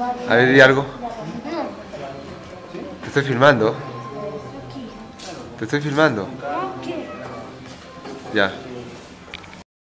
A ver, di algo. Te estoy filmando. Te estoy filmando. Ya.